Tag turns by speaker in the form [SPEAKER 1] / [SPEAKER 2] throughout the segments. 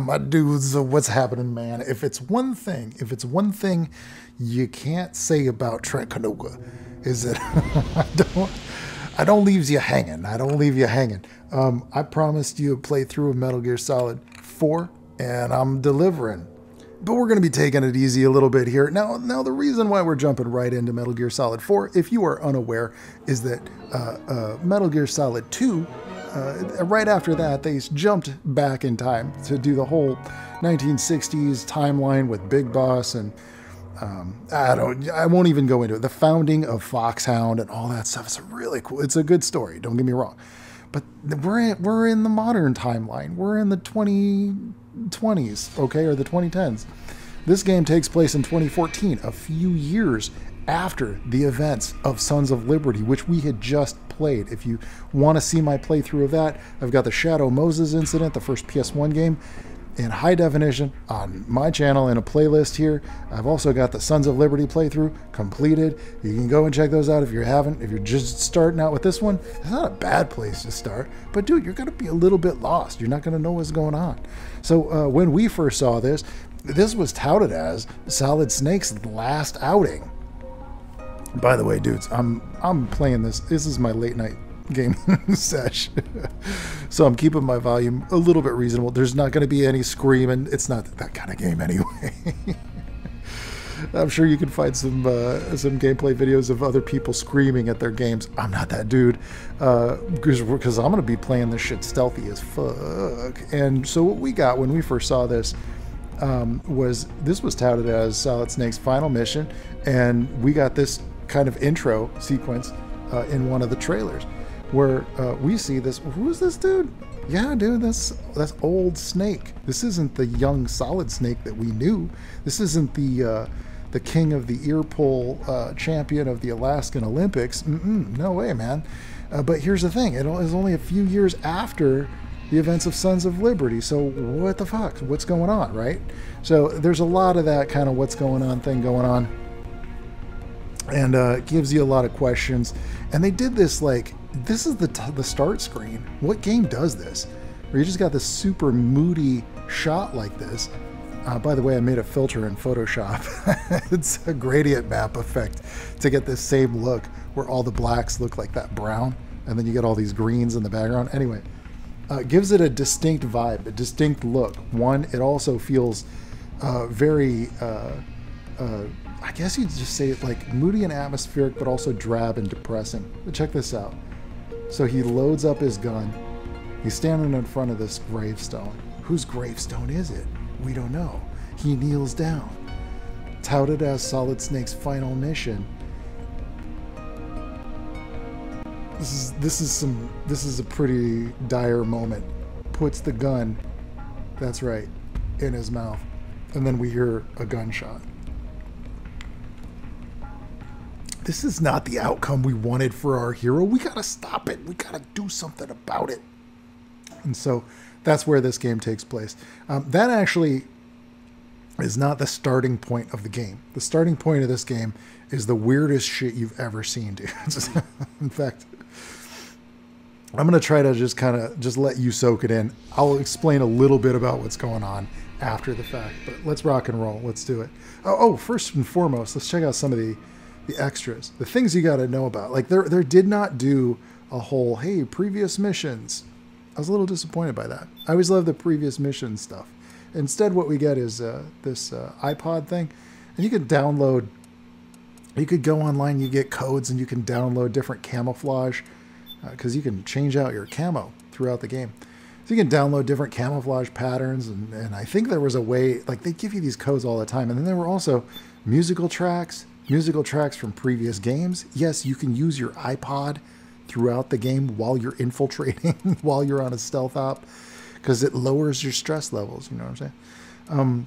[SPEAKER 1] my dudes, what's happening, man? If it's one thing, if it's one thing you can't say about Trent Kaniuga, is that I don't, I don't leave you hanging. I don't leave you hanging. Um, I promised you a playthrough of Metal Gear Solid 4, and I'm delivering. But we're going to be taking it easy a little bit here. Now, now the reason why we're jumping right into Metal Gear Solid 4, if you are unaware, is that uh, uh, Metal Gear Solid 2 uh, right after that, they jumped back in time to do the whole 1960s timeline with Big Boss and um, I don't. I won't even go into it. The founding of Foxhound and all that stuff is really cool. It's a good story. Don't get me wrong, but we're in, we're in the modern timeline. We're in the 2020s, okay, or the 2010s. This game takes place in 2014, a few years after the events of Sons of Liberty, which we had just played. If you want to see my playthrough of that, I've got the Shadow Moses incident, the first PS1 game, in high definition on my channel in a playlist here. I've also got the Sons of Liberty playthrough completed. You can go and check those out if you haven't. If you're just starting out with this one, it's not a bad place to start. But dude, you're going to be a little bit lost. You're not going to know what's going on. So uh, when we first saw this, this was touted as Solid Snake's last outing. By the way, dudes, I'm I'm playing this. This is my late night gaming sesh. so I'm keeping my volume a little bit reasonable. There's not going to be any screaming. It's not that kind of game anyway. I'm sure you can find some uh, some gameplay videos of other people screaming at their games. I'm not that dude because uh, I'm gonna be playing this shit stealthy as fuck. And so what we got when we first saw this um, was this was touted as Solid Snake's final mission, and we got this kind of intro sequence uh, in one of the trailers where uh, we see this. Who's this dude? Yeah, dude, that's that's old Snake. This isn't the young Solid Snake that we knew. This isn't the uh, the king of the ear pull uh, champion of the Alaskan Olympics. Mm-mm, no way, man. Uh, but here's the thing: it is only a few years after the events of Sons of Liberty. So what the fuck? What's going on, right? So there's a lot of that kind of what's going on thing going on and uh, gives you a lot of questions. And they did this like this is the the start screen. What game does this? Where you just got this super moody shot like this. Uh, by the way, I made a filter in Photoshop. it's a gradient map effect to get this same look where all the blacks look like that brown, and then you get all these greens in the background. Anyway, uh, gives it a distinct vibe, a distinct look. One, it also feels uh, very uh, uh, I guess you'd just say it like moody and atmospheric, but also drab and depressing. But check this out. So he loads up his gun. He's standing in front of this gravestone. Whose gravestone is it? We don't know. He kneels down. Touted as Solid Snake's final mission. This is this is some this is a pretty dire moment. Puts the gun, that's right, in his mouth. And then we hear a gunshot. This is not the outcome we wanted for our hero. We got to stop it. We got to do something about it. And so that's where this game takes place. Um, that actually is not the starting point of the game. The starting point of this game is the weirdest shit you've ever seen, dude. in fact, I'm going to try to just kind of just let you soak it in. I'll explain a little bit about what's going on after the fact, but let's rock and roll. Let's do it. Oh, oh first and foremost, let's check out some of the the extras, the things you got to know about. Like there, there did not do a whole hey previous missions. I was a little disappointed by that. I always love the previous mission stuff. Instead, what we get is uh, this uh, iPod thing, and you can download. You could go online, you get codes, and you can download different camouflage because uh, you can change out your camo throughout the game. So you can download different camouflage patterns, and, and I think there was a way like they give you these codes all the time, and then there were also musical tracks musical tracks from previous games. Yes, you can use your iPod throughout the game while you're infiltrating, while you're on a stealth op, because it lowers your stress levels. You know what I'm saying? Um,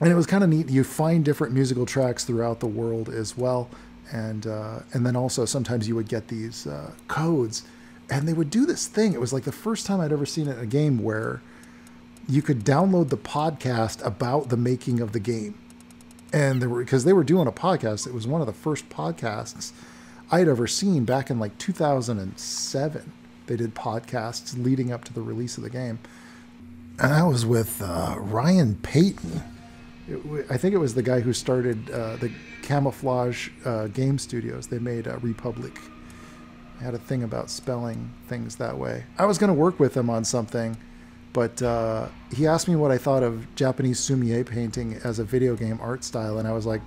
[SPEAKER 1] and it was kind of neat. You find different musical tracks throughout the world as well, and uh, and then also sometimes you would get these uh, codes, and they would do this thing. It was like the first time I'd ever seen it in a game where you could download the podcast about the making of the game and there were because they were doing a podcast. It was one of the first podcasts I'd ever seen back in like 2007. They did podcasts leading up to the release of the game. And that was with uh, Ryan Payton. It, I think it was the guy who started uh, the Camouflaj uh, Game Studios. They made uh, Republic. I had a thing about spelling things that way. I was going to work with him on something, but uh, he asked me what I thought of Japanese sumi-e painting as a video game art style, and I was like,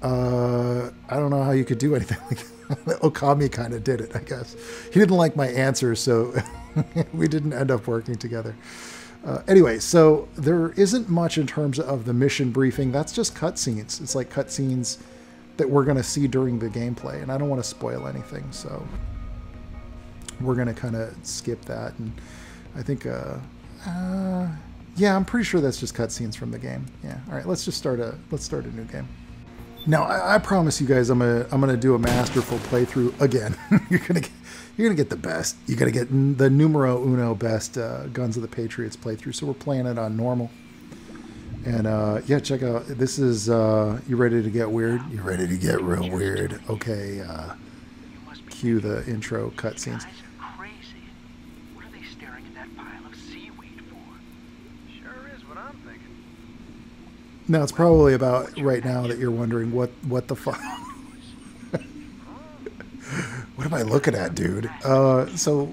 [SPEAKER 1] uh, I don't know how you could do anything like that. Okami kind of did it, I guess. He didn't like my answer, so we didn't end up working together. Uh, anyway, so there isn't much in terms of the mission briefing. That's just cutscenes. It's like cutscenes that we're going to see during the gameplay, and I don't want to spoil anything, so we're going to kind of skip that. And I think, uh, uh, yeah, I'm pretty sure that's just cutscenes from the game. Yeah. All right, let's just start a let's start a new game. Now, I, I promise you guys, I'm gonna I'm gonna do a masterful playthrough again. you're gonna get, you're gonna get the best. You're gonna get the numero uno best uh, Guns of the Patriots playthrough. So we're playing it on normal. And uh, yeah, check out. This is uh, you ready to get weird? You ready to get real weird? Okay. Uh, cue the intro cutscenes. Now it's probably about right now that you're wondering what what the fuck. what am I looking at, dude? Uh, so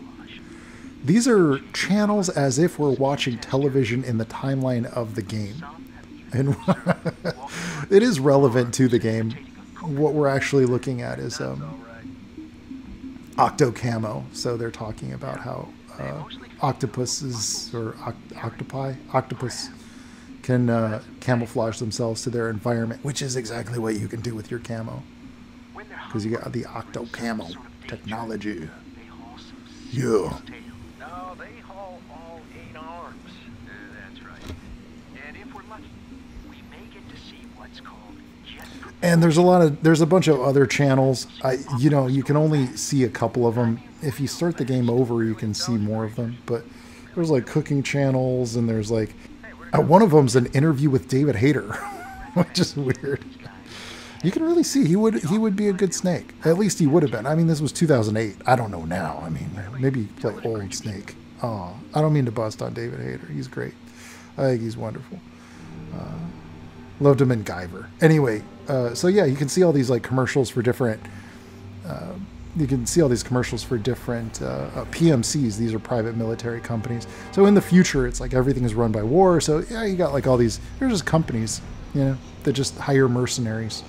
[SPEAKER 1] these are channels as if we're watching television in the timeline of the game, and it is relevant to the game. What we're actually looking at is um, octo camo. So they're talking about how uh, octopuses or oct- octopi, octopus can uh, camouflage themselves to their environment, which is exactly what you can do with your camo. Because you got the octo camo technology. Yeah. And there's a lot of there's a bunch of other channels. I you know you can only see a couple of them. If you start the game over, you can see more of them. But there's like cooking channels, and there's like uh, one of them's an interview with David Hayter, which is weird. You can really see he would he would be a good Snake. At least he would have been. I mean, this was 2008. I don't know now. I mean, maybe play old Snake. Oh, I don't mean to bust on David Hayter. He's great. I think he's wonderful. Uh, loved him in Guyver. Anyway, uh, so yeah, you can see all these like commercials for different. Uh, you can see all these commercials for different uh, uh PMCs. These are private military companies. So in the future, it's like everything is run by war. So yeah, you got like all these. They're just companies, you know, that just hire mercenaries.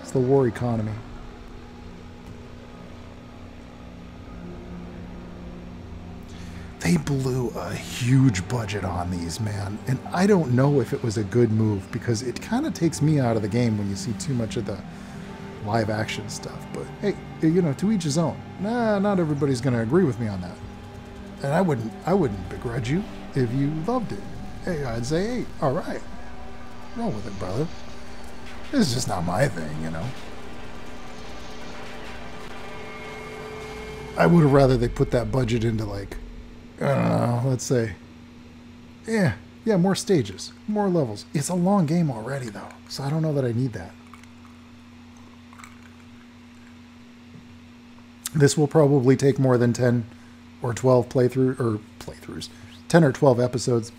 [SPEAKER 1] It's the war economy. They blew a huge budget on these, man. And I don't know if it was a good move because it kind of takes me out of the game when you see too much of the live action stuff. But hey, you know, to each his own. Nah, not everybody's going to agree with me on that. And I wouldn't, I wouldn't begrudge you if you loved it. Hey, I'd say, hey, all right, roll with it, brother. It's just not my thing, you know. I would have rather they put that budget into like, I don't know, let's say, yeah, yeah, more stages, more levels. It's a long game already though, so I don't know that I need that. This will probably take more than 10 or 12 playthrough or playthroughs, 10 or 12 episodes.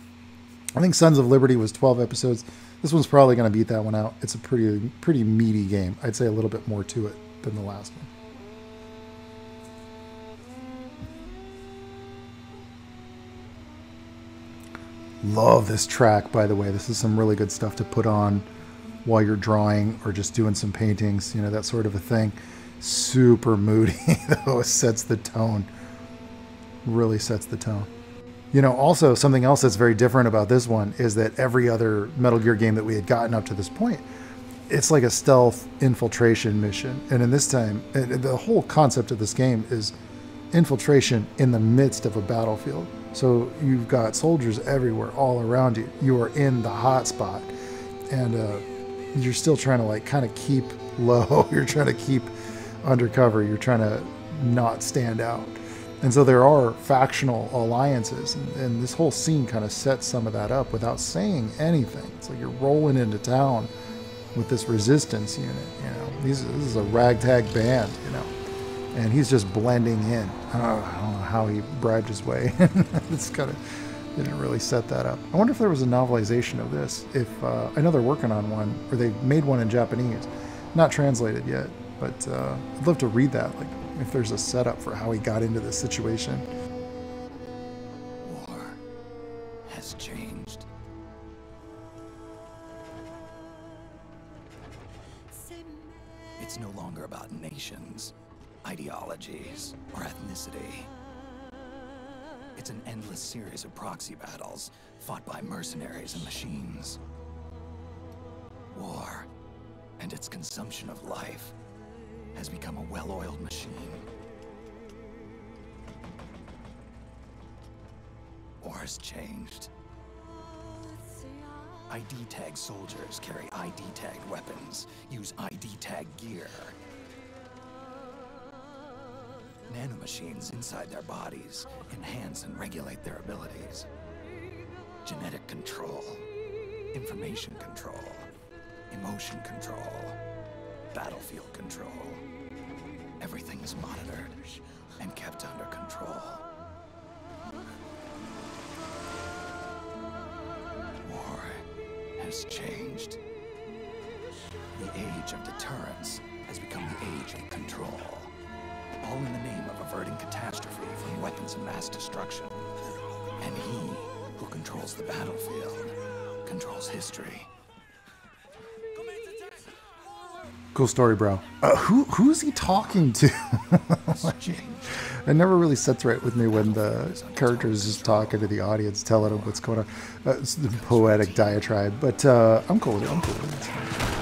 [SPEAKER 1] I think Sons of Liberty was 12 episodes. This one's probably going to beat that one out. It's a pretty pretty meaty game. I'd say a little bit more to it than the last one. Love this track, by the way. This is some really good stuff to put on while you're drawing or just doing some paintings, you know, that sort of a thing super moody, though. Sets the tone. Really sets the tone. You know, also something else that's very different about this one is that every other Metal Gear game that we had gotten up to this point, it's like a stealth infiltration mission. And in this time, the whole concept of this game is infiltration in the midst of a battlefield. So you've got soldiers everywhere, all around you. You are in the hot spot, and uh, you're still trying to like kind of keep low. you're trying to keep undercover. You're trying to not stand out. And so there are factional alliances, and, and this whole scene kind of sets some of that up without saying anything. It's like you're rolling into town with this resistance unit. You know, this is a ragtag band. You know, and he's just blending in. I don't, know, I don't know how he bribed his way. it's kind of didn't really set that up. I wonder if there was a novelization of this. If uh, I know they're working on one, or they made one in Japanese, not translated yet. But uh, I'd love to read that. Like if there's a setup for how he got into this situation.
[SPEAKER 2] War has changed. It's no longer about nations, ideologies, or ethnicity. It's an endless series of proxy battles fought by mercenaries and machines. War and its consumption of life has become a well-oiled machine. War has changed. ID tag soldiers carry ID tagged weapons, use ID tag gear. Nanomachines inside their bodies enhance and regulate their abilities. Genetic control, information control, emotion control, battlefield control. Everything is monitored and kept under control. War has changed. The age of deterrence has become the age of control. All in the name of averting catastrophe from weapons of mass destruction. And he who controls the battlefield controls history.
[SPEAKER 1] Cool story, bro. Uh, who who's he talking to? it never really sets right with me when the character is just talking to the audience, telling them what's going on. Uh, it's the poetic diatribe, but uh, I'm cool with it. I'm cool with it.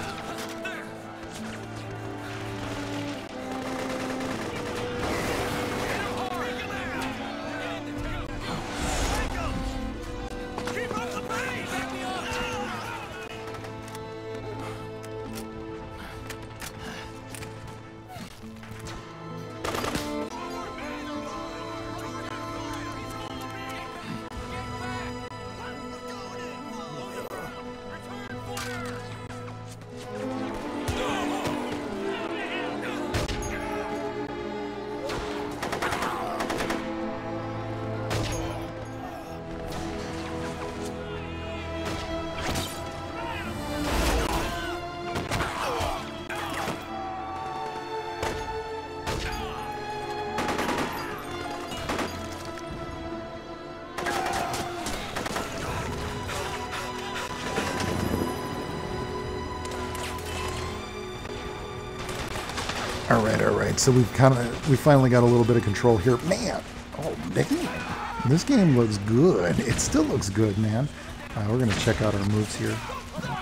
[SPEAKER 1] So we've kind of we finally got a little bit of control here. Man, oh damn, this game looks good. It still looks good, man. Uh, we're gonna check out our moves here.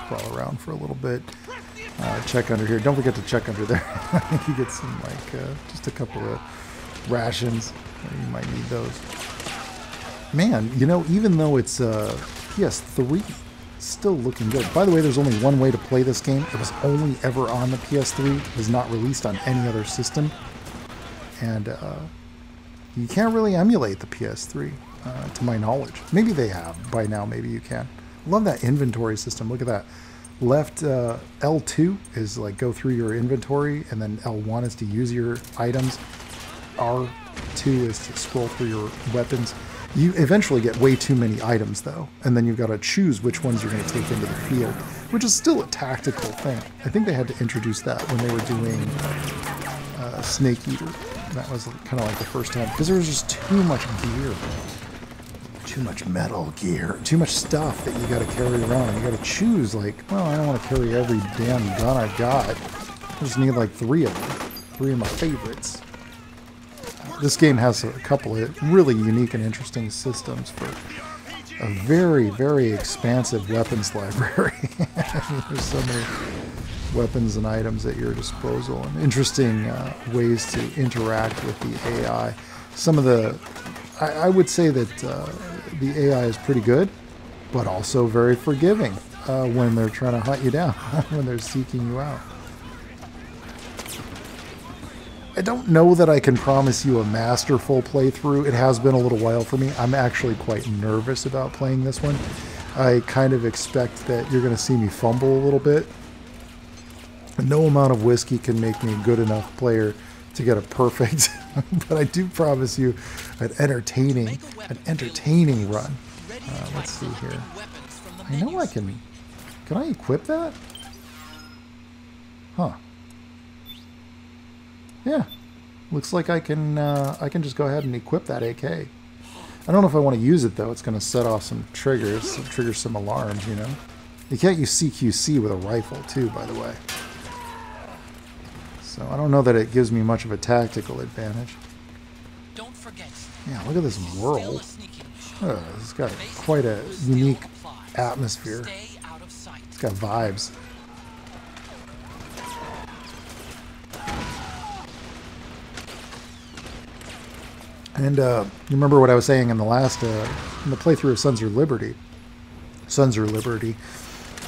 [SPEAKER 1] Crawl around for a little bit. Uh, check under here. Don't forget to check under there. I think you get some like uh, just a couple of rations. You might need those. Man, you know, even though it's uh, PS3 still looking good. By the way, there's only one way to play this game. It was only ever on the PS3. It was not released on any other system. And uh, you can't really emulate the PS3, uh, to my knowledge. Maybe they have by now. Maybe you can. Love that inventory system. Look at that. Left uh, L2 is like go through your inventory, and then L1 is to use your items. R2 is to scroll through your weapons. You eventually get way too many items, though, and then you've got to choose which ones you're going to take into the field, which is still a tactical thing. I think they had to introduce that when they were doing uh, Snake Eater. That was kind of like the first time, because there was just too much gear. Too much metal gear, too much stuff that you got to carry around. You got to choose, like, well, I don't want to carry every damn gun I've got. I just need like three of them, three of my favorites this game has a couple of really unique and interesting systems for a very, very expansive weapons library. There's so many weapons and items at your disposal and interesting uh, ways to interact with the AI. Some of the, I, I would say that uh, the AI is pretty good, but also very forgiving uh, when they're trying to hunt you down, when they're seeking you out. I don't know that I can promise you a masterful playthrough. It has been a little while for me. I'm actually quite nervous about playing this one. I kind of expect that you're going to see me fumble a little bit. No amount of whiskey can make me a good enough player to get a perfect, but I do promise you an entertaining, an entertaining run. Uh, let's see here. I know I can... Can I equip that? Huh. Yeah. Looks like I can uh, I can just go ahead and equip that AK. I don't know if I want to use it though. It's going to set off some triggers, some, trigger some alarms, you know. You can't use CQC with a rifle too, by the way. So I don't know that it gives me much of a tactical advantage.
[SPEAKER 3] Don't forget.
[SPEAKER 1] Yeah, look at this world. Oh, it's got quite a unique atmosphere.
[SPEAKER 3] Stay out of sight.
[SPEAKER 1] It's got vibes. And uh, you remember what I was saying in the last, uh, in the playthrough of Sons of Liberty, Sons of Liberty,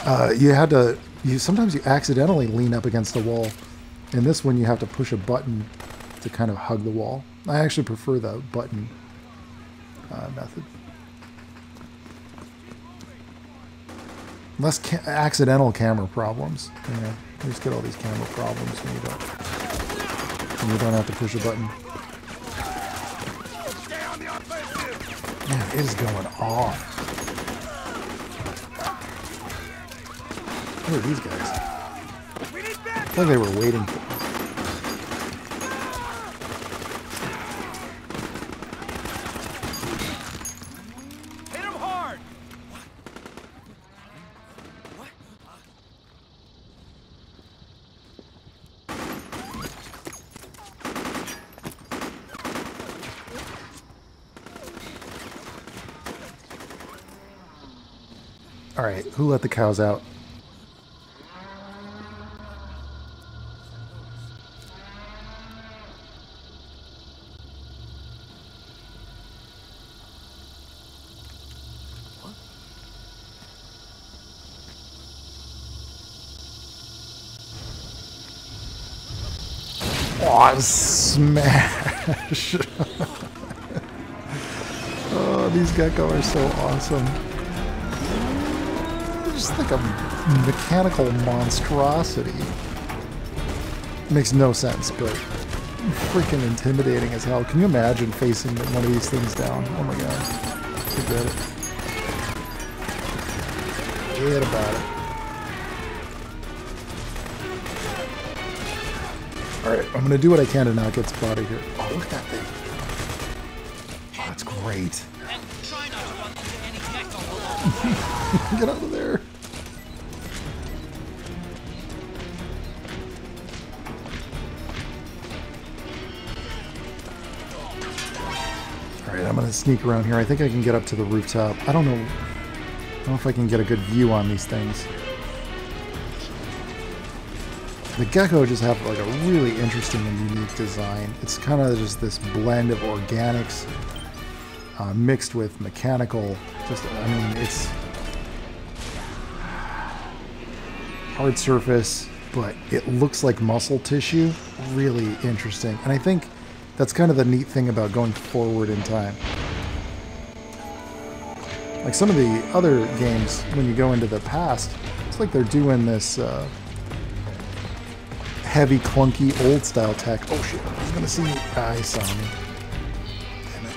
[SPEAKER 1] uh, you had to, you sometimes you accidentally lean up against the wall. In this one, you have to push a button to kind of hug the wall. I actually prefer the button uh, method. Less ca- accidental camera problems. You know, you just get all these camera problems when you don't, when you don't have to push a button. It is going off. Who are these guys? I thought they were waiting for us.
[SPEAKER 2] Hit him hard!
[SPEAKER 1] All right, who let the cows out? Oh, smash! oh, these Gekko are so awesome. Just like a mechanical monstrosity. Makes no sense, but freaking intimidating as hell. Can you imagine facing one of these things down? Oh my god. Forget it. Forget about it. Alright, I'm gonna do what I can to not get spotted here. Oh, look at that thing. Oh, that's great. Get out of there. Sneak around here. I think I can get up to the rooftop. I don't know. I don't know if I can get a good view on these things. The Gekko just have like a really interesting and unique design. It's kind of just this blend of organics uh, mixed with mechanical. Just, I mean, it's hard surface, but it looks like muscle tissue. Really interesting. And I think that's kind of the neat thing about going forward in time. Like some of the other games, when you go into the past, it's like they're doing this uh, heavy, clunky, old style tech. Oh shit, I was gonna see. Ah, he saw me. Damn it.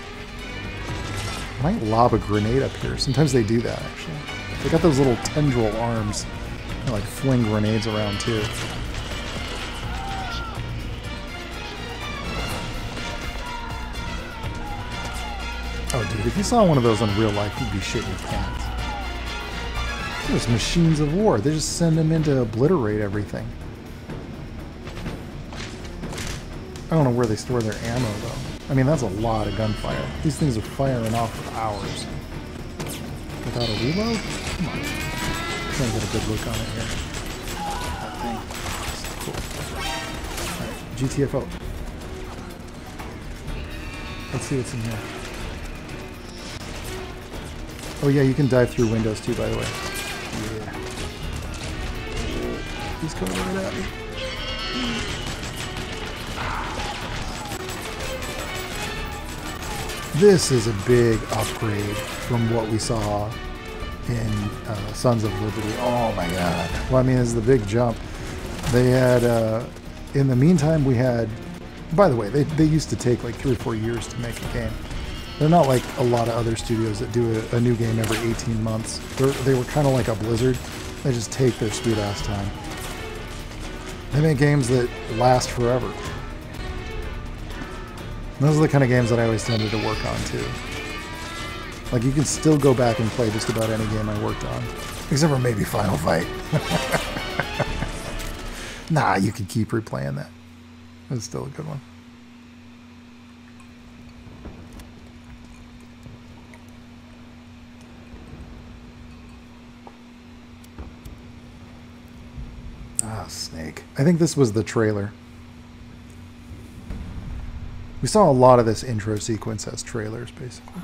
[SPEAKER 1] I might lob a grenade up here. Sometimes they do that, actually. They got those little tendril arms. They like fling grenades around too. Oh, dude, if you saw one of those in real life, you'd be shitting your pants. There's machines of war. They just send them in to obliterate everything. I don't know where they store their ammo, though. I mean, that's a lot of gunfire. These things are firing off for hours. Without a reload? Come on. Trying to get a good look on it here. That thing. Cool. Alright, GTFO. Let's see what's in here. Oh yeah, you can dive through windows too, by the way. Yeah. He's coming right at me. This is a big upgrade from what we saw in uh, Sons of Liberty. Oh my god. Well, I mean, it's the big jump. They had, uh, in the meantime, we had, by the way, they, they used to take like three or four years to make a game. They're not like a lot of other studios that do a, a new game every 18 months. They're, they were kind of like a Blizzard. They just take their sweet ass time. They make games that last forever. Those are the kind of games that I always tended to work on too. Like you can still go back and play just about any game I worked on, except for maybe Final Fight. nah, you can keep replaying that. It's still a good one. Ah, Snake. I think this was the trailer. We saw a lot of this intro sequence as trailers, basically.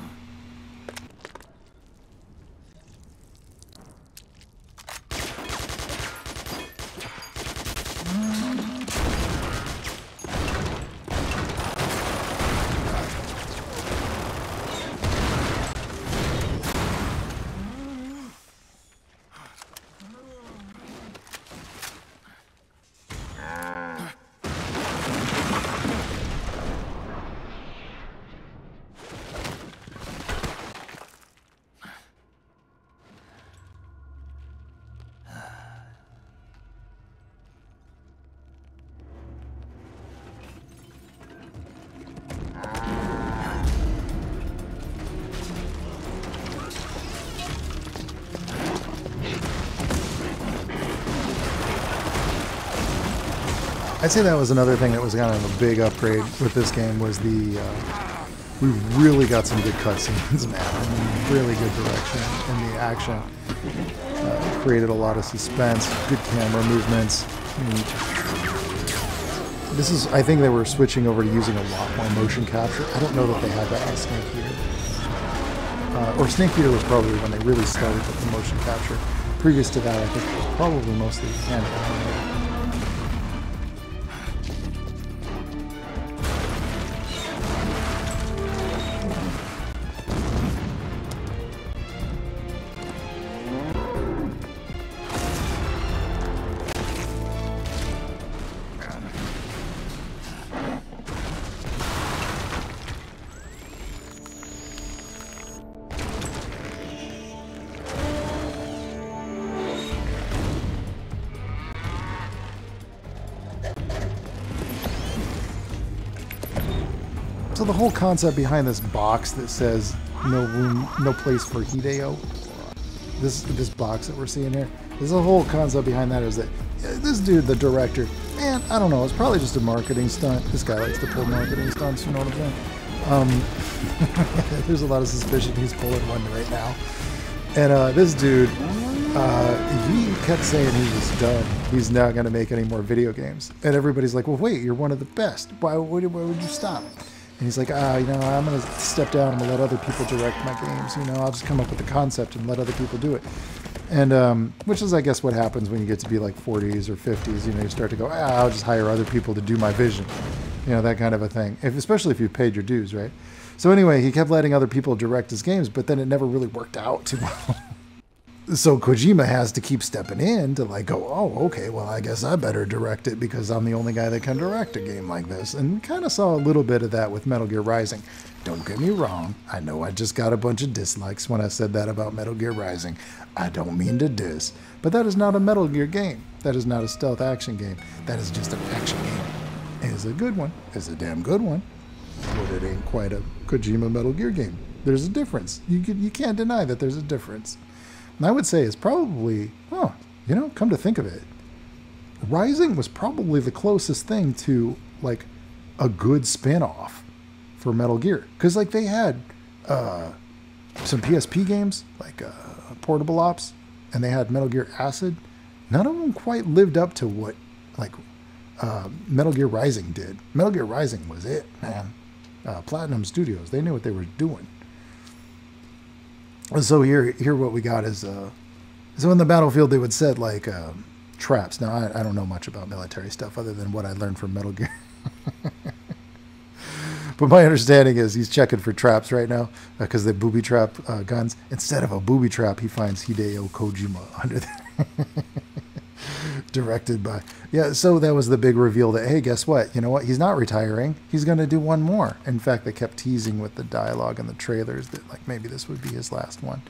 [SPEAKER 1] I'd say that was another thing that was kind of a big upgrade with this game was the uh, we really got some good cutscenes, man. I mean, really good direction in the action. Uh, created a lot of suspense, good camera movements. I mean, this is, I think they were switching over to using a lot more motion capture. I don't know that they had that on Snake Eater. Uh, or Snake Eater was probably when they really started with the motion capture. Previous to that, I think it was probably mostly hand whole concept behind this box that says no room, no place for Hideo, this this box that we're seeing here, there's a whole concept behind that is that this dude, the director, man, I don't know, it's probably just a marketing stunt. This guy likes to pull marketing stunts, you know what I'm saying? Um, there's a lot of suspicion he's pulling one right now. And uh, this dude, uh, he kept saying he was done. He's not going to make any more video games. And everybody's like, well, wait, you're one of the best. Why, why, why would you stop? And he's like, ah, you know, I'm going to step down. I'm going to let other people direct my games. You know, I'll just come up with the concept and let other people do it. And um, which is, I guess, what happens when you get to be like 40s or 50s. You know, you start to go, ah, I'll just hire other people to do my vision. You know, that kind of a thing. If, especially if you've paid your dues, right? So anyway, he kept letting other people direct his games, but then it never really worked out too well. so Kojima has to keep stepping in to like go, oh, okay, well, I guess I better direct it because I'm the only guy that can direct a game like this. And kind of saw a little bit of that with Metal Gear Rising. Don't get me wrong. I know I just got a bunch of dislikes when I said that about Metal Gear Rising. I don't mean to diss, but that is not a Metal Gear game. That is not a stealth action game. That is just an action game. It's a good one. It's a damn good one. But it ain't quite a Kojima Metal Gear game. There's a difference. You can, you can't deny that there's a difference. And I would say it's probably, oh, you know, come to think of it, Rising was probably the closest thing to like a good spin-off for Metal Gear. Because like they had uh, some PSP games, like uh, Portable Ops, and they had Metal Gear Acid. None of them quite lived up to what like uh, Metal Gear Rising did. Metal Gear Rising was it, man. Uh, Platinum Studios, they knew what they were doing. So here, here, what we got is, uh, so in the battlefield they would set like uh, traps. Now I, I don't know much about military stuff other than what I learned from Metal Gear. but my understanding is he's checking for traps right now because they booby trap uh, guns. Instead of a booby trap, he finds Hideo Kojima under there. Directed by yeah. So that was the big reveal that hey, guess what? You know what? He's not retiring. He's going to do one more. In fact, they kept teasing with the dialogue and the trailers that like maybe this would be his last one.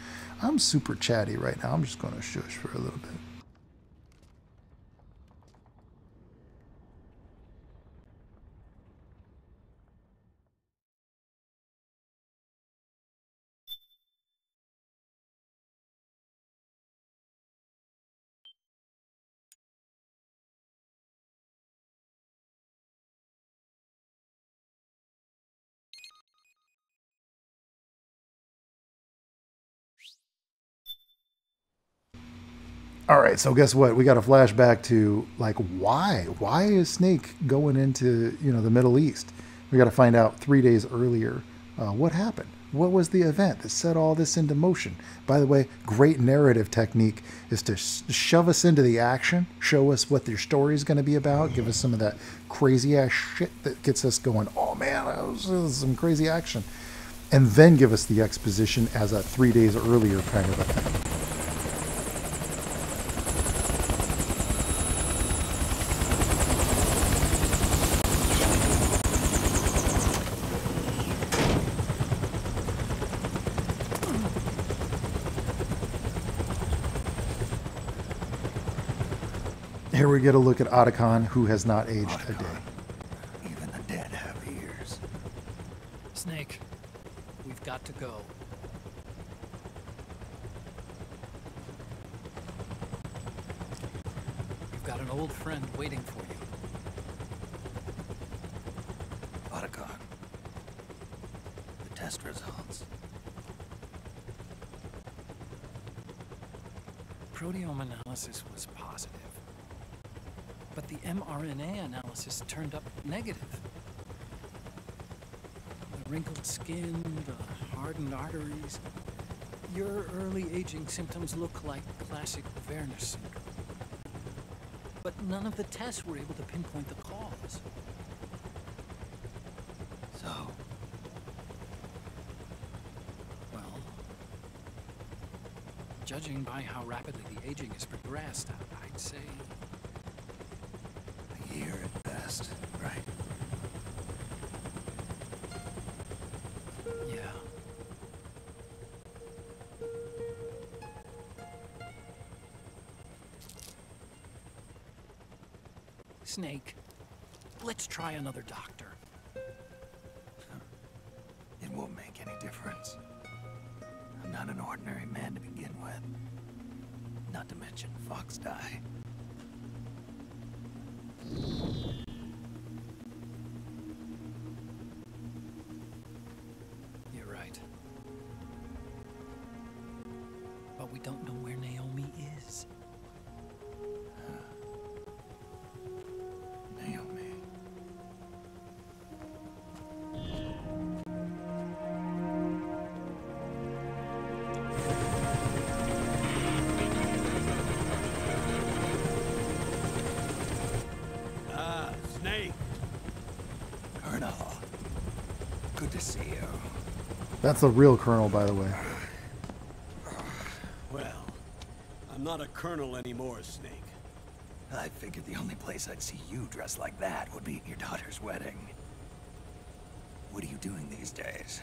[SPEAKER 1] I'm super chatty right now. I'm just going to shush for a little bit. All right, so guess what? We got a flashback to like why? Why is Snake going into you know the Middle East? We got to find out three days earlier uh, what happened. What was the event that set all this into motion? By the way, great narrative technique is to sh- shove us into the action, show us what their story is going to be about, give us some of that crazy ass shit that gets us going. Oh man, that was, that was some crazy action, and then give us the exposition as a three days earlier kind of a thing. We get a look at Otacon, who has not aged a day.
[SPEAKER 2] Even the dead have ears.
[SPEAKER 3] Snake, we've got to go. You've got an old friend waiting for you.
[SPEAKER 2] Otacon. The test results.
[SPEAKER 3] Proteome analysis was positive. The mRNA analysis turned up negative. The wrinkled skin, the hardened arteries. Your early aging symptoms look like classic Werner syndrome. But none of the tests were able to pinpoint the cause.
[SPEAKER 2] So,
[SPEAKER 3] Well, judging by how rapidly the aging has progressed, I'd say
[SPEAKER 2] right?
[SPEAKER 3] Yeah. Snake, let's try another doctor.
[SPEAKER 2] It won't make any difference. I'm not an ordinary man to begin with. Not to mention
[SPEAKER 3] FOXDIE. We don't know where Naomi is.
[SPEAKER 2] Naomi.
[SPEAKER 4] Ah, Snake.
[SPEAKER 2] Colonel. Good to see you.
[SPEAKER 1] That's the real Colonel, by the way.
[SPEAKER 4] Well, I'm not a colonel anymore, Snake.
[SPEAKER 2] I figured the only place I'd see you dressed like that would be at your daughter's wedding. What are you doing these days?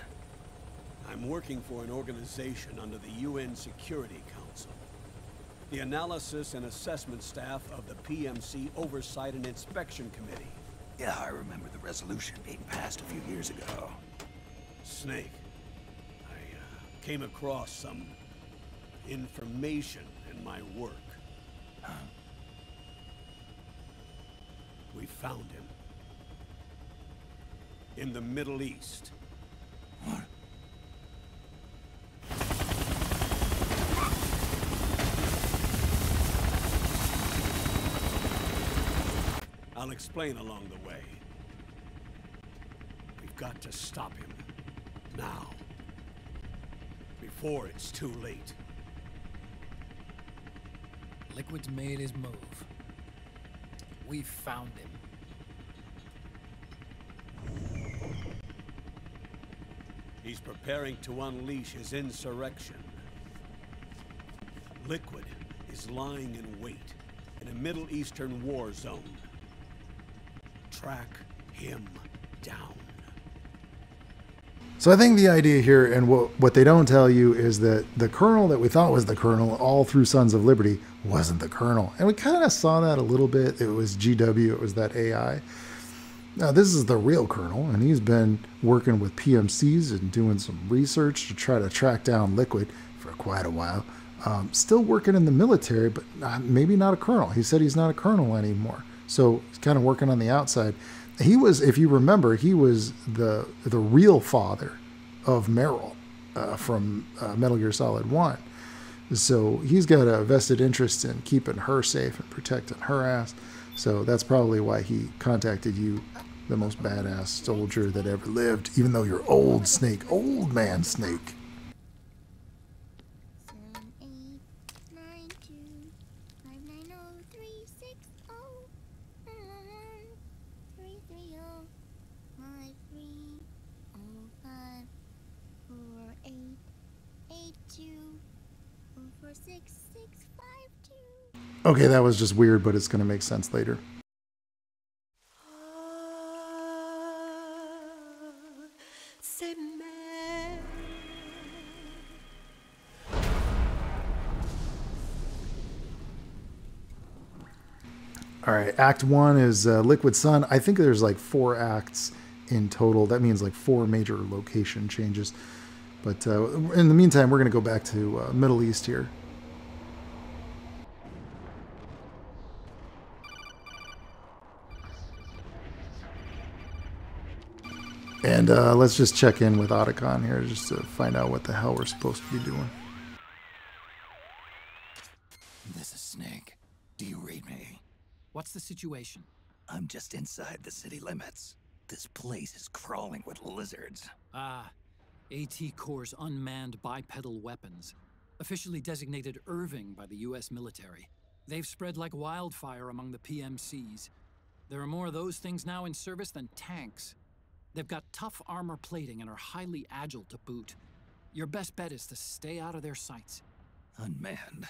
[SPEAKER 4] I'm working for an organization under the UN Security Council. The Analysis and Assessment Staff of the PMC Oversight and Inspection Committee.
[SPEAKER 2] Yeah, I remember the resolution being passed a few years ago.
[SPEAKER 4] Snake, I uh, came across some information my work. We found him. In the Middle East.
[SPEAKER 2] What?
[SPEAKER 4] I'll explain along the way. We've got to stop him. Now. Before it's too late.
[SPEAKER 3] Liquid's made his move. We found him.
[SPEAKER 4] He's preparing to unleash his insurrection. Liquid is lying in wait. in a Middle Eastern war zone. Track him down.
[SPEAKER 1] So I think the idea here, and what what they don't tell you, is that the colonel that we thought was the colonel all through Sons of Liberty wasn't the colonel, and we kind of saw that a little bit. It was GW, it was that AI. Now this is the real colonel, and he's been working with PMCs and doing some research to try to track down Liquid for quite a while. Um, still working in the military, but not, maybe not a colonel. He said he's not a colonel anymore, so he's kind of working on the outside he was, if you remember, he was the the real father of Meryl uh, from uh, Metal Gear Solid One. So he's got a vested interest in keeping her safe and protecting her ass. So that's probably why he contacted you, the most badass soldier that ever lived, even though you're old Snake, old man Snake.
[SPEAKER 5] Seven, eight, nine, two, five, nine, oh, three, six, oh, nine, three, three, oh, five, three, oh, five, four, eight, eight, two, four, four, six, six, five, two.
[SPEAKER 1] Okay, that was just weird, but it's going to make sense later. All right, Act One is uh, Liquid Sun. I think there's like four acts in total. That means like four major location changes. But uh, in the meantime, we're going to go back to uh, Middle East here. And uh, let's just check in with Otacon here just to find out what the hell we're supposed to be doing.
[SPEAKER 2] This is Snake. Do you read me?
[SPEAKER 3] What's the situation?
[SPEAKER 2] I'm just inside the city limits. This place is crawling with lizards.
[SPEAKER 3] Ah, AT Corps' unmanned bipedal weapons, officially designated Irving by the U.S. military. They've spread like wildfire among the PMCs. There are more of those things now in service than tanks. They've got tough armor plating and are highly agile to boot. Your best bet is to stay out of their sights.
[SPEAKER 2] Unmanned.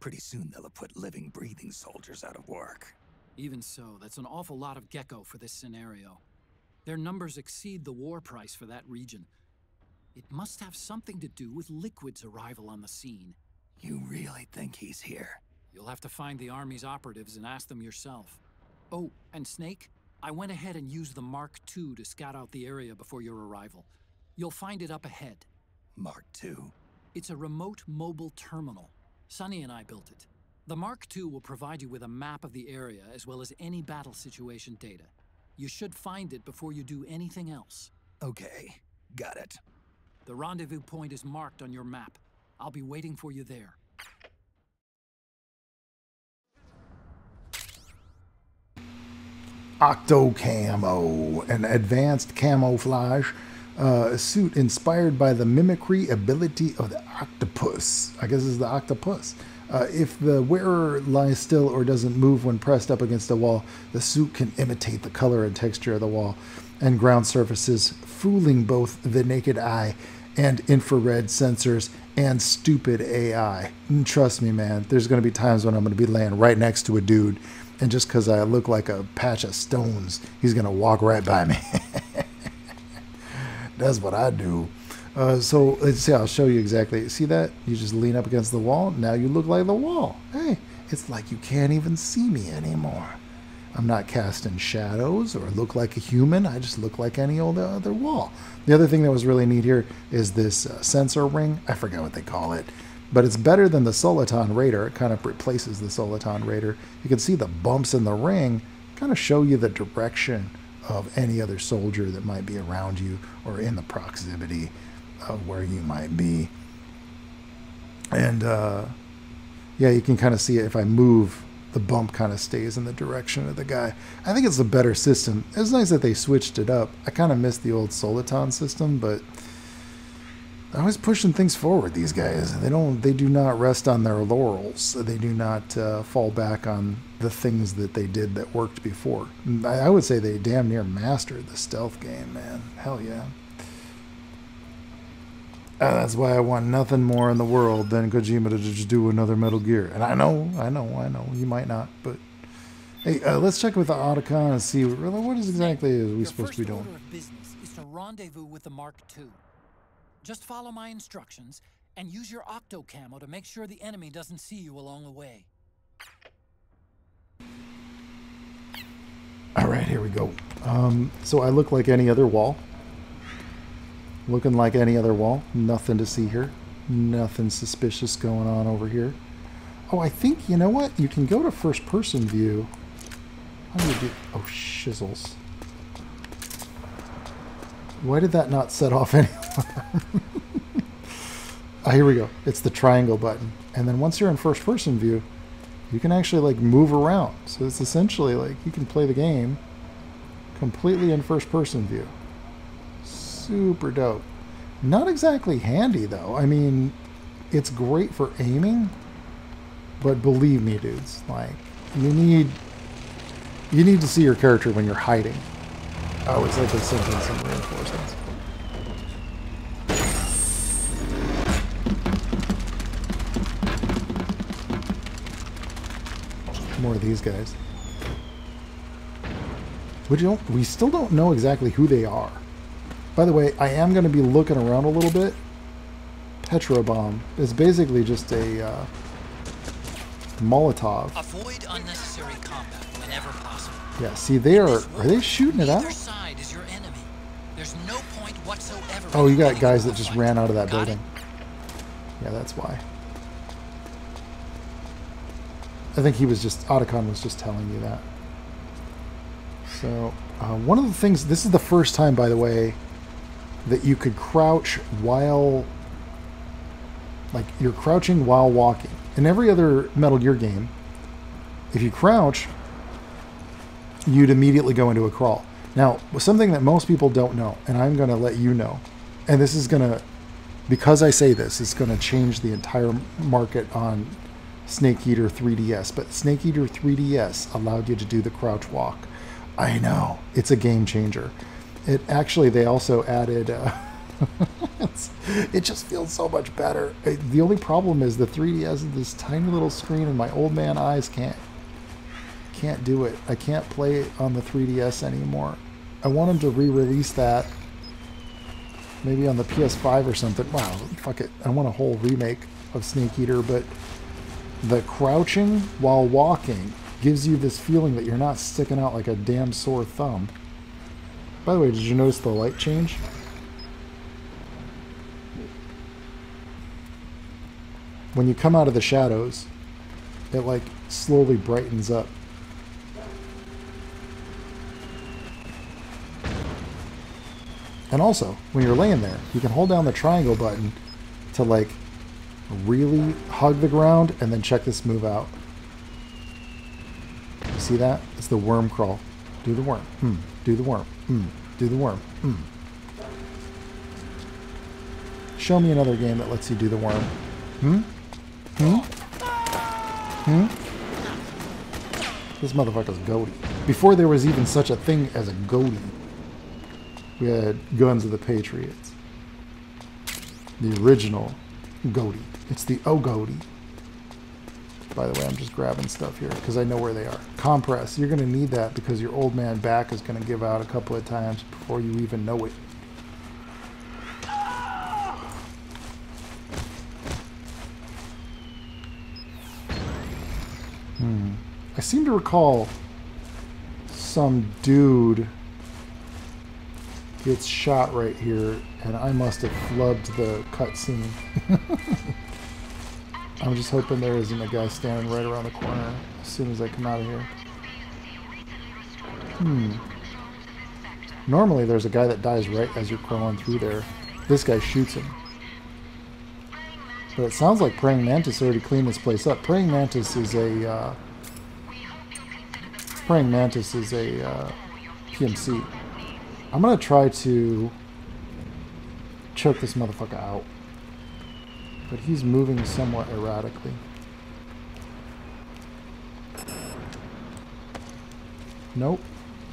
[SPEAKER 2] Pretty soon they'll have put living, breathing soldiers out of work.
[SPEAKER 3] Even so, that's an awful lot of Gekko for this scenario. Their numbers exceed the war price for that region. It must have something to do with Liquid's arrival on the scene.
[SPEAKER 2] You really think he's here?
[SPEAKER 3] You'll have to find the Army's operatives and ask them yourself. Oh, and Snake, I went ahead and used the Mark II to scout out the area before your arrival. You'll find it up ahead.
[SPEAKER 2] Mark II?
[SPEAKER 3] It's a remote mobile terminal. Sunny and I built it. The Mark II will provide you with a map of the area as well as any battle situation data. You should find it before you do anything else.
[SPEAKER 2] Okay, got it.
[SPEAKER 3] The rendezvous point is marked on your map. I'll be waiting for you there.
[SPEAKER 1] Octo Camo, an advanced camouflage uh, suit inspired by the mimicry ability of the octopus. I guess it's the octopus. Uh, if the wearer lies still or doesn't move when pressed up against a wall, the suit can imitate the color and texture of the wall and ground surfaces, fooling both the naked eye and infrared sensors and stupid AI. And trust me, man, there's going to be times when I'm going to be laying right next to a dude, and just because I look like a patch of stones, he's going to walk right by me. That's what I do. Uh, so let's see. I'll show you exactly. See that? You just lean up against the wall. Now you look like the wall. Hey, it's like you can't even see me anymore. I'm not casting shadows or look like a human. I just look like any old other wall. The other thing that was really neat here is this uh, sensor ring. I forget what they call it, but it's better than the Soliton Radar. It kind of replaces the Soliton Radar. You can see the bumps in the ring kind of show you the direction of any other soldier that might be around you or in the proximity of where you might be. And uh, yeah, you can kind of see it if I move, the bump kind of stays in the direction of the guy. I think it's a better system. It's nice that they switched it up. I kind of miss the old Soliton system, but always pushing things forward. These guys, they don't, they do not rest on their laurels. They do not uh, fall back on the things that they did that worked before. I, I would say they damn near mastered the stealth game, man. Hell yeah. And that's why I want nothing more in the world than Kojima to just do another Metal Gear. And I know, I know, I know, you might not, but hey, uh, let's check with the Otacon and see what, what is exactly is we
[SPEAKER 3] Your
[SPEAKER 1] supposed to be
[SPEAKER 3] first
[SPEAKER 1] doing.
[SPEAKER 3] order of business is to rendezvous with the Mark II. Just follow my instructions and use your octo camo to make sure the enemy doesn't see you along the way.
[SPEAKER 1] All right, here we go. Um, so I look like any other wall. Looking like any other wall. Nothing to see here. Nothing suspicious going on over here. Oh, I think, you know what? You can go to first person view. Do? Oh, shizzles. Why did that not set off any? Ah, here we go. It's the triangle button. And then once you're in first person view, you can actually like move around. So it's essentially like you can play the game completely in first person view. Super dope. Not exactly handy though. I mean, it's great for aiming, but believe me, dudes, like you need you need to see your character when you're hiding. Oh, it's like a sentence some reinforcements. More of these guys. We don't. We still don't know exactly who they are. By the way, I am going to be looking around a little bit. Petrobomb is basically just a uh, Molotov.
[SPEAKER 3] Avoid unnecessary combat whenever possible.
[SPEAKER 1] Yeah. See, they are. Are they shooting it out?
[SPEAKER 3] Either side is your enemy. There's no point whatsoever.
[SPEAKER 1] Oh, you got guys that just ran out of that building. Yeah, that's why. I think he was just Otacon was just telling you that. So uh, one of the things this is the first time, by the way, that you could crouch while like you're crouching while walking. In every other Metal Gear game, if you crouch, you'd immediately go into a crawl. Now, something that most people don't know, and I'm going to let you know, and this is going to, because I say this, it's going to change the entire market on Snake Eater 3DS. But Snake Eater 3DS allowed you to do the crouch walk. I know it's a game changer. It actually they also added. Uh, it just feels so much better. Uh, The only problem is the 3DS is this tiny little screen, and my old man eyes can't can't do it. I can't play on the 3DS anymore. I want them to re-release that maybe on the PS5 or something. Wow, fuck it. I want a whole remake of Snake Eater, but the crouching while walking gives you this feeling that you're not sticking out like a damn sore thumb. By the way, did you notice the light change? When you come out of the shadows, it like slowly brightens up. And also, when you're laying there, you can hold down the triangle button to like really hug the ground and then check this move out. You see that? It's the worm crawl. Do the worm. Hmm. Do the worm. Hmm. Do the worm. Hmm. Show me another game that lets you do the worm. Hmm? Hmm? Hmm? This motherfucker's goatee. Before there was even such a thing as a goatee, we had Guns of the Patriots. The original goatee. It's the O goatee. By the way, I'm just grabbing stuff here because I know where they are. Compress. You're going to need that because your old man back is going to give out a couple of times before you even know it. Hmm. I seem to recall some dude gets shot right here, and I must have flubbed the cutscene. I'm just hoping there isn't a guy standing right around the corner as soon as I come out of here. Hmm. Normally there's a guy that dies right as you're crawling through there. This guy shoots him. But it sounds like Praying Mantis already cleaned this place up. Praying Mantis is a uh, Praying Mantis is a uh, PMC. I'm gonna try to choke this motherfucker out. But he's moving somewhat erratically. Nope,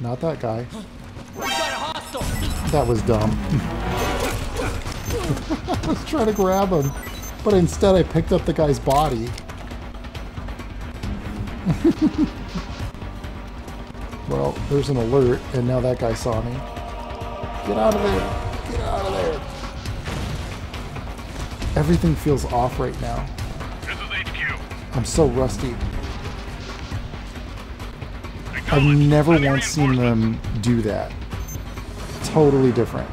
[SPEAKER 1] not that guy. That was dumb. I was trying to grab him, but instead I picked up the guy's body. well, there's an alert, and now that guy saw me. Get out of there! Get out of there! Everything feels off right now.
[SPEAKER 6] This is HQ.
[SPEAKER 1] I'm so rusty. I've never once seen them do that. Totally different.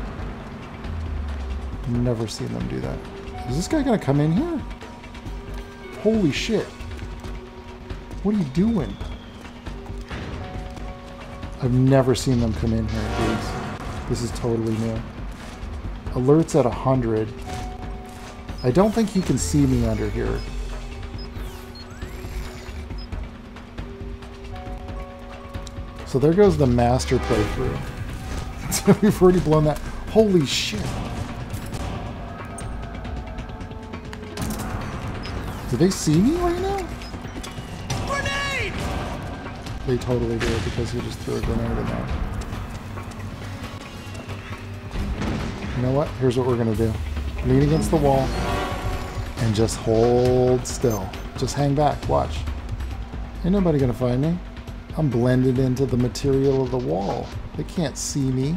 [SPEAKER 1] Never seen them do that. Is this guy gonna come in here? Holy shit. What are you doing? I've never seen them come in here, dudes. This is totally new. Alerts at 100. I don't think he can see me under here. So there goes the master playthrough. So we've already blown that. Holy shit. Do they see me right now?
[SPEAKER 4] Grenade!
[SPEAKER 1] They totally do because he just threw a grenade in there. You know what? Here's what we're gonna do. Lean against the wall and just hold still. Just hang back. Watch. Ain't nobody gonna find me. I'm blended into the material of the wall. They can't see me.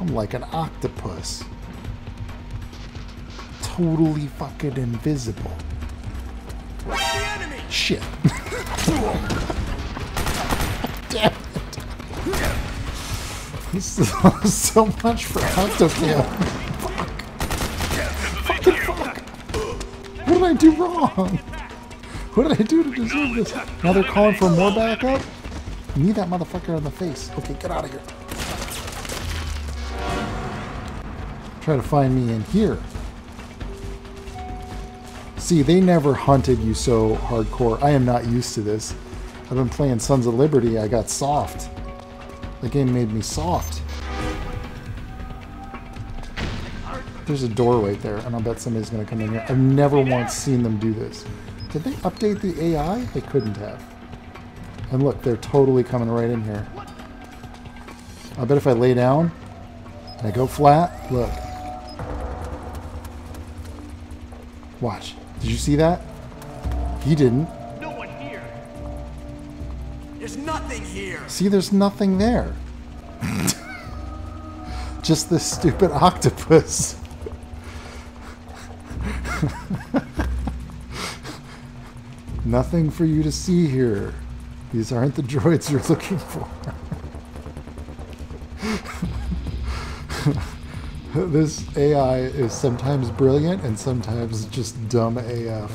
[SPEAKER 1] I'm like an octopus. Totally fucking invisible.
[SPEAKER 4] The enemy!
[SPEAKER 1] Shit. So, so much for Octocam. Fuck. Fucking fuck. What did I do wrong? What did I do to deserve this? Now they're calling for more backup? Need that motherfucker in the face. Okay, get out of here. Try to find me in here. See, they never hunted you so hardcore. I am not used to this. I've been playing Sons of Liberty. I got soft. The game made me soft. There's a door right there, and I'll bet somebody's going to come in here. I've never once seen them do this. Did they update the AI? They couldn't have. And look, they're totally coming right in here. I bet if I lay down and I go flat, look. Watch. Did you see that? He didn't.
[SPEAKER 4] Nothing here!
[SPEAKER 1] See, there's nothing there. Just this stupid octopus. Nothing for you to see here. These aren't the droids you're looking for. this AI is sometimes brilliant and sometimes just dumb AF.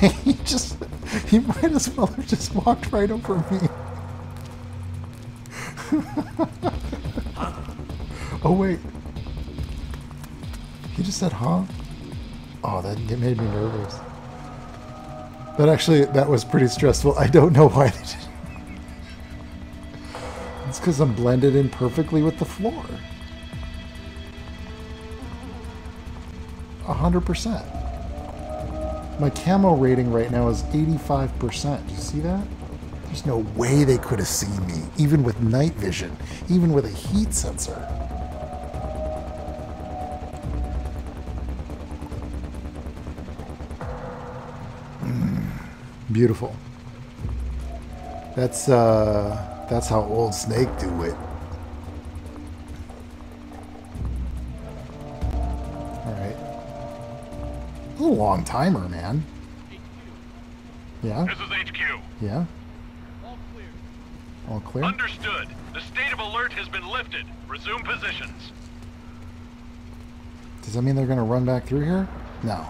[SPEAKER 1] he just he might as well have just walked right over me. oh wait. He just said huh? Oh that it made me nervous. That actually that was pretty stressful. I don't know why they did. It's because I'm blended in perfectly with the floor. A hundred percent. My camo rating right now is 85%. Do you see that? There's no way they could have seen me, even with night vision, even with a heat sensor. Mm, beautiful. That's uh that's how old Snake do it. Long timer, man. Yeah?
[SPEAKER 6] This is HQ.
[SPEAKER 1] Yeah?
[SPEAKER 6] All clear.
[SPEAKER 1] All clear?
[SPEAKER 6] Understood. The state of alert has been lifted. Resume positions.
[SPEAKER 1] Does that mean they're gonna run back through here? No.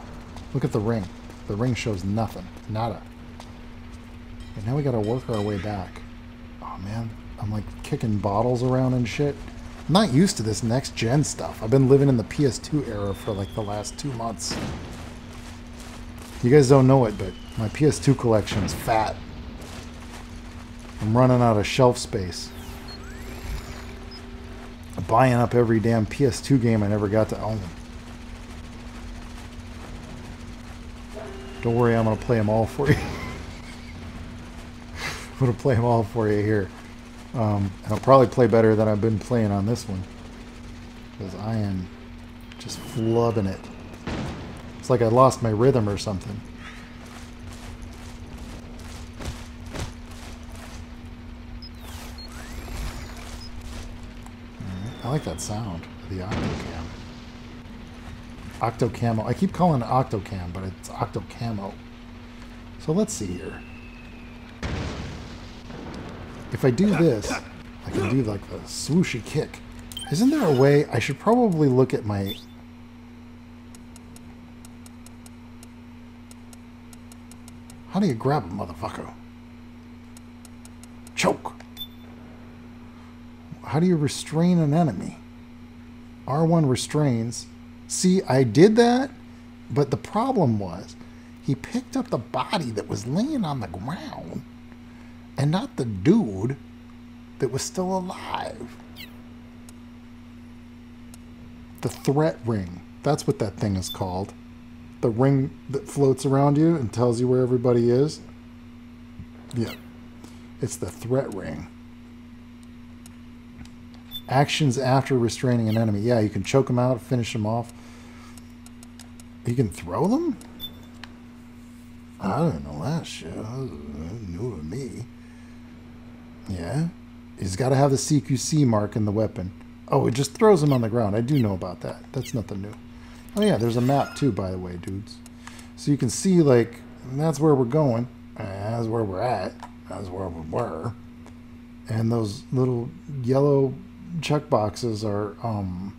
[SPEAKER 1] Look at the ring. The ring shows nothing. Nada. And now we gotta work our way back. Oh man, I'm like kicking bottles around and shit. I'm not used to this next gen stuff. I've been living in the PS2 era for like the last two months. You guys don't know it, but my PS2 collection is fat. I'm running out of shelf space. I'm buying up every damn PS2 game I never got to own. Don't worry, I'm gonna play them all for you. I'm gonna play them all for you here. Um, and I'll probably play better than I've been playing on this one. Because I am just flubbing it. It's like I lost my rhythm or something. I like that sound the Octocam. Octocamo. I keep calling it Octocam, but it's Octocamo. So let's see here. If I do this, I can do like the swooshy kick. Isn't there a way? I should probably look at my... How do you grab a motherfucker? Choke. How do you restrain an enemy? R1 restrains. See, I did that, but the problem was he picked up the body that was laying on the ground and not the dude that was still alive. The threat ring. That's what that thing is called. The ring that floats around you and tells you where everybody is. Yeah. It's the threat ring. Actions after restraining an enemy. Yeah, you can choke them out, finish them off. You can throw them? I don't know that shit. New to me. Yeah. He's got to have the CQC mark in the weapon. Oh, it just throws him on the ground. I do know about that. That's nothing new. Oh, yeah, there's a map too, by the way, dudes. So you can see, like, that's where we're going. That's where we're at. That's where we were. And those little yellow check boxes are um,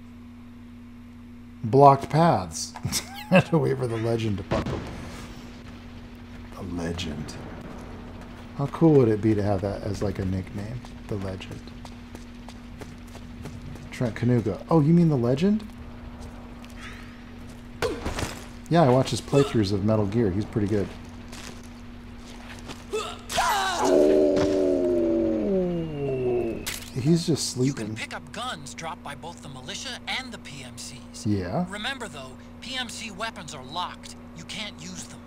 [SPEAKER 1] blocked paths. I to wait for the legend to pop up. The legend. How cool would it be to have that as like a nickname? The legend. Trent Kaniuga. Oh, you mean the legend? Yeah, I watch his playthroughs of Metal Gear. He's pretty good. He's just sleeping.
[SPEAKER 3] You can pick up guns dropped by both the militia and the PMCs.
[SPEAKER 1] Yeah.
[SPEAKER 3] Remember though, PMC weapons are locked. You can't use them.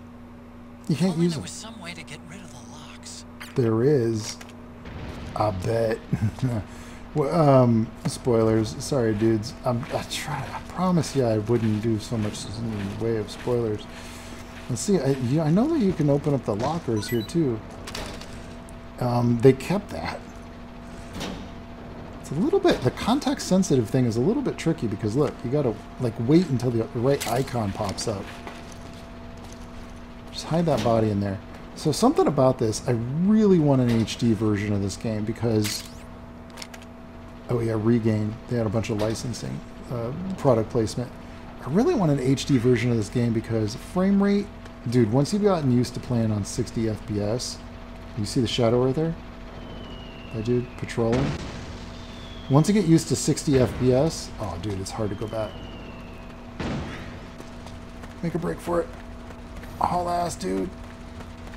[SPEAKER 1] You can't
[SPEAKER 3] only
[SPEAKER 1] use
[SPEAKER 3] there
[SPEAKER 1] them.
[SPEAKER 3] was some way to get rid of the locks.
[SPEAKER 1] There is. I bet. um, spoilers. Sorry, dudes. I'm, I try. I promise you, I wouldn't do so much in the way of spoilers. Let's see. I, you, I know that you can open up the lockers here too. Um, they kept that. It's a little bit. The context sensitive thing is a little bit tricky because look, you gotta like wait until the right icon pops up. Just hide that body in there. So something about this, I really want an HD version of this game because, oh yeah, Regain, they had a bunch of licensing, uh, product placement. I really want an HD version of this game because frame rate, dude, once you've gotten used to playing on 60 FPS, you see the shadow right there? That dude patrolling. Once you get used to 60 FPS, oh dude, it's hard to go back. Make a break for it. Haul ass, dude.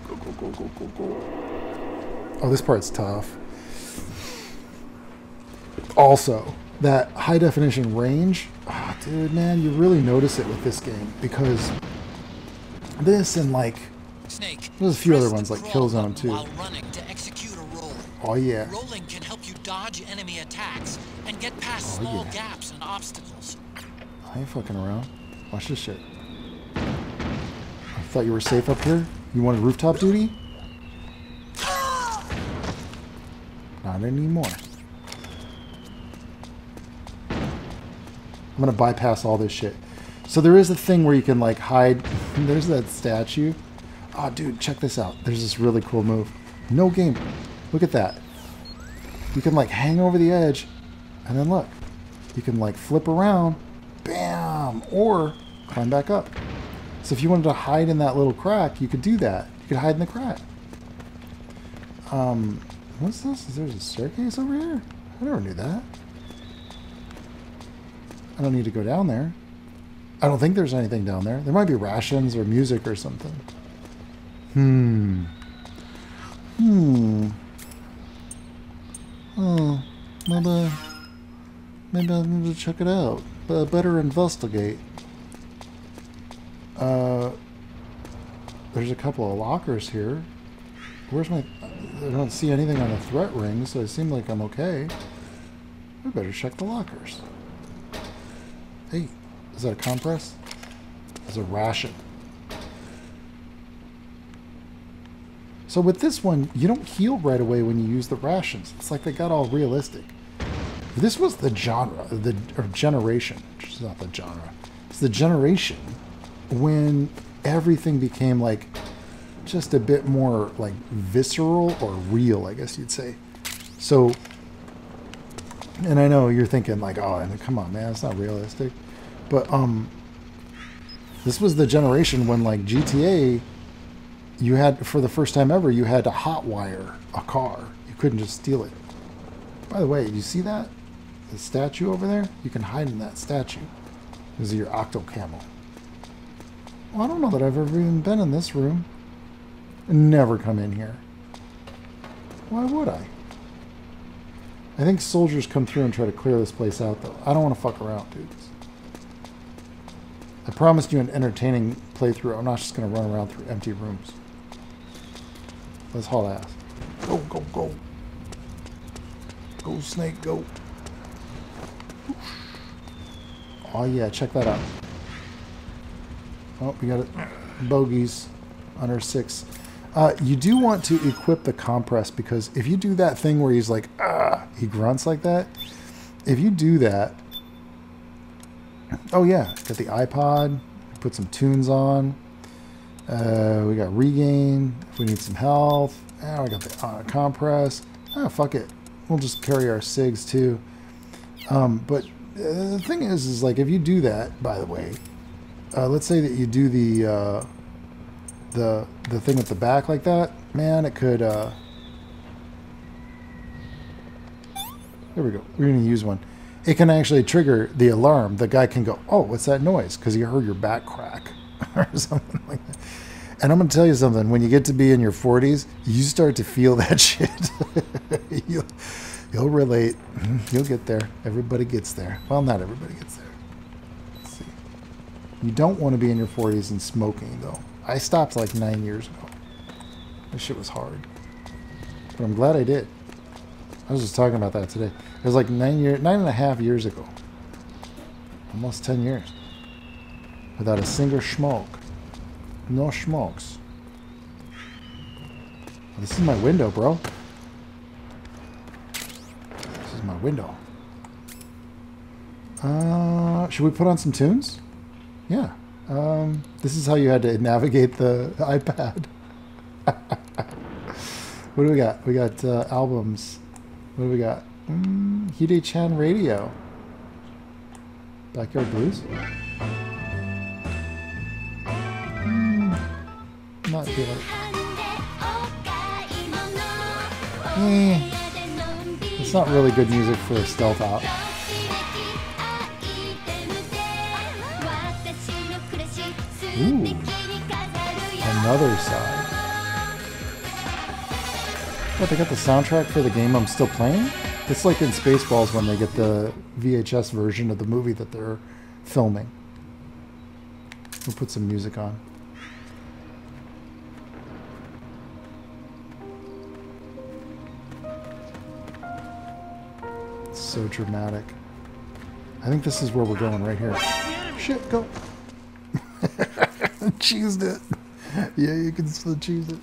[SPEAKER 1] Go, go, go, go, go, go. Oh, this part's tough. Also, that high definition range, ah, dude, man, you really notice it with this game because this and like,
[SPEAKER 3] Snake.
[SPEAKER 1] There's a few other ones, like Killzone, too.
[SPEAKER 3] To execute a roll.
[SPEAKER 1] oh yeah,
[SPEAKER 3] Rolling can help you dodge enemy attacks and get past
[SPEAKER 1] Oh,
[SPEAKER 3] small
[SPEAKER 1] yeah.
[SPEAKER 3] gaps and obstacles.
[SPEAKER 1] I ain't fucking around. Watch this shit. I thought you were safe up here. You wanted rooftop duty? Not anymore. I'm gonna bypass all this shit. So there is a thing where you can like hide. There's that statue. Oh, dude, check this out. There's this really cool move. No game. Look at that. You can like hang over the edge, and then look. You can like flip around, bam, or climb back up. So if you wanted to hide in that little crack, you could do that. You could hide in the crack. Um, what's this? Is there a staircase over here? I never knew that. I don't need to go down there. I don't think there's anything down there. There might be rations or music or something. Hmm. Hmm. Oh, maybe, maybe I need to check it out. Better investigate. Uh, there's a couple of lockers here. Where's my? I don't see anything on the threat ring, so it seemed like I'm okay. I better check the lockers. Hey, is that a compress? It's a ration. So with this one, you don't heal right away when you use the rations. It's like they got all realistic. This was the genre, the or generation. It's not the genre. It's the generation when everything became like just a bit more like visceral or real, I guess you'd say. So, and I know you're thinking like, oh, come on, man, it's not realistic. But um, this was the generation when like GTA, you had for the first time ever, you had to hotwire a car. You couldn't just steal it. By the way, you see that? The statue over there? You can hide in that statue. This is your octo camo. Well, I don't know that I've ever even been in this room. Never come in here. Why would I? I think soldiers come through and try to clear this place out, though. I don't want to fuck around, dudes. I promised you an entertaining playthrough. I'm not just going to run around through empty rooms. Let's haul ass. Go, go, go. Go, snake, go. Oh, yeah, check that out. Oh, we got it. Bogeys under six. Uh, you do want to equip the compress because if you do that thing where he's like, ah, he grunts like that. If you do that, oh yeah, got the iPod. Put some tunes on. Uh, we got regain. If we need some health, oh, we got the uh, compress. Oh, fuck it. We'll just carry our sigs too. Um, but uh, the thing is, is like if you do that, by the way, uh, let's say that you do the uh, the the thing at the back like that, man, it could. Uh, there we go. We're gonna use one. It can actually trigger the alarm. The guy can go, "Oh, what's that noise?" Because he heard your back crack or something like that. And I'm gonna tell you something. When you get to be in your 40s, you start to feel that shit. you'll, you'll relate. You'll get there. Everybody gets there. Well, not everybody gets there. Let's see. You don't want to be in your 40s and smoking, though. I stopped like nine years ago. This shit was hard. But I'm glad I did. I was just talking about that today. It was like nine year, nine and a half years ago. Almost ten years. Without a single smoke. No smokes. This is my window, bro. This is my window. Uh, should we put on some tunes? Yeah. Um, this is how you had to navigate the iPad. what do we got? We got uh, albums. What do we got? Mm, Hideochan Radio. Backyard Blues? Mm, not feeling. Eh, it's not really good music for a stealth out. Ooh. Another side. What, they got the soundtrack for the game I'm still playing? It's like in Spaceballs when they get the VHS version of the movie that they're filming. We'll put some music on. It's so dramatic. I think this is where we're going right here. Shit, go. Cheesed it. Yeah, you can still cheese it.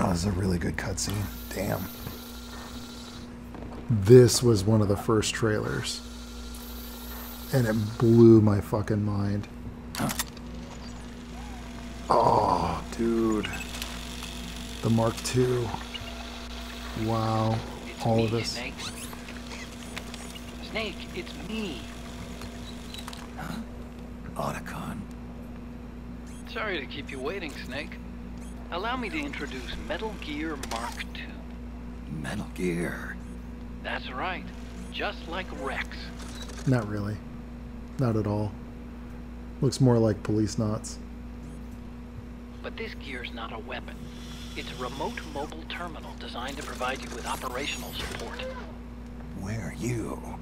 [SPEAKER 1] Oh, this is a really good cutscene. Damn. This was one of the first trailers. And it blew my fucking mind. Oh, dude. The Mark II. Wow. All of this.
[SPEAKER 3] Snake. Snake, it's me.
[SPEAKER 2] Otacon.
[SPEAKER 3] Sorry to keep you waiting, Snake. Allow me to introduce Metal Gear Mark II.
[SPEAKER 2] Metal Gear.
[SPEAKER 3] That's right. Just like Rex.
[SPEAKER 1] Not really. Not at all. Looks more like Policenauts.
[SPEAKER 3] But this gear's not a weapon. It's a remote mobile terminal designed to provide you with operational support.
[SPEAKER 2] Where are you?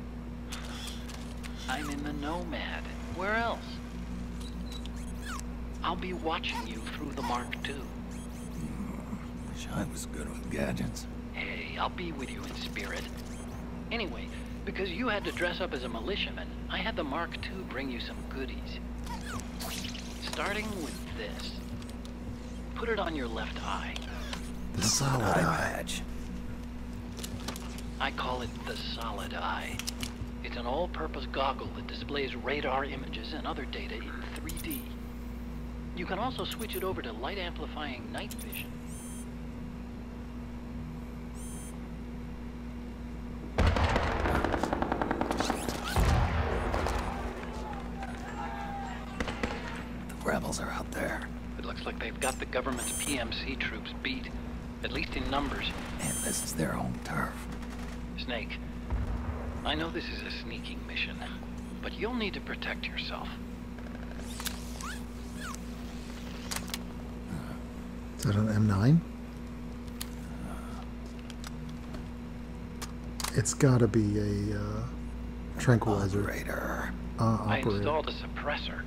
[SPEAKER 3] I'm in the Nomad. Where else? I'll be watching you through the Mark II.
[SPEAKER 2] Wish I was good with gadgets.
[SPEAKER 3] Hey, I'll be with you in spirit. Anyway, because you had to dress up as a militiaman, I had the Mark II bring you some goodies. Starting with this. Put it on your left eye.
[SPEAKER 2] The solid eye badge.
[SPEAKER 3] I call it the Solid Eye. It's an all-purpose goggle that displays radar images and other data in 3D. You can also switch it over to light-amplifying night vision.
[SPEAKER 2] The rebels are out there.
[SPEAKER 3] It looks like they've got the government's PMC troops beat, at least in numbers.
[SPEAKER 2] And this is their home turf.
[SPEAKER 3] Snake, I know this is a sneaking mission, but you'll need to protect yourself.
[SPEAKER 1] Is that an M9? It's got to be a uh, tranquilizer
[SPEAKER 2] Operator.
[SPEAKER 1] uh,
[SPEAKER 3] I installed a suppressor.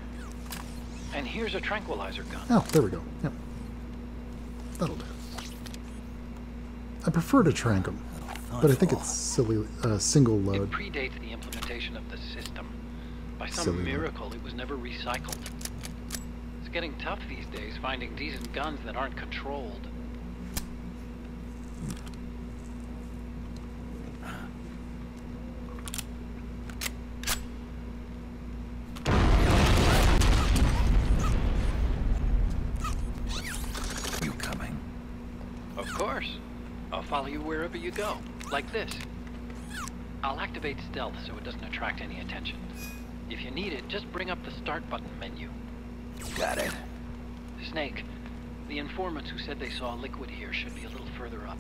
[SPEAKER 3] And here's a tranquilizer gun.
[SPEAKER 1] Oh, there we go. Yep. That'll do. I prefer to trank them, but I think it's silly, uh, single
[SPEAKER 3] It
[SPEAKER 1] load.
[SPEAKER 3] predates the implementation of the system. By some
[SPEAKER 1] Silly.
[SPEAKER 3] miracle, it was never recycled. It's getting tough these days finding decent guns that aren't controlled.
[SPEAKER 2] You coming?
[SPEAKER 3] Of course. I'll follow you wherever you go. Like this. I'll activate stealth so it doesn't attract any attention. If you need it, just bring up the start button menu.
[SPEAKER 2] Got it.
[SPEAKER 3] Snake, the informants who said they saw liquid here should be a little further up.